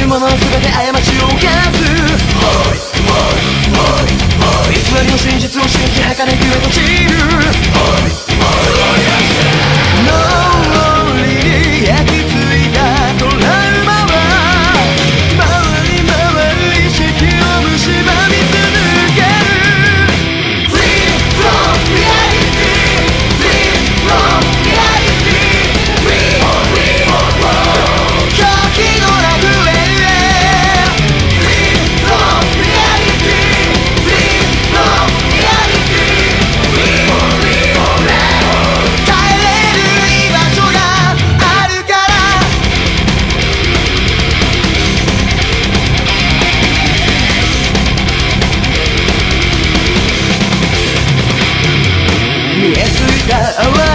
るもの全て過ちを犯す偽りの真実を信じ儚く落ちる got a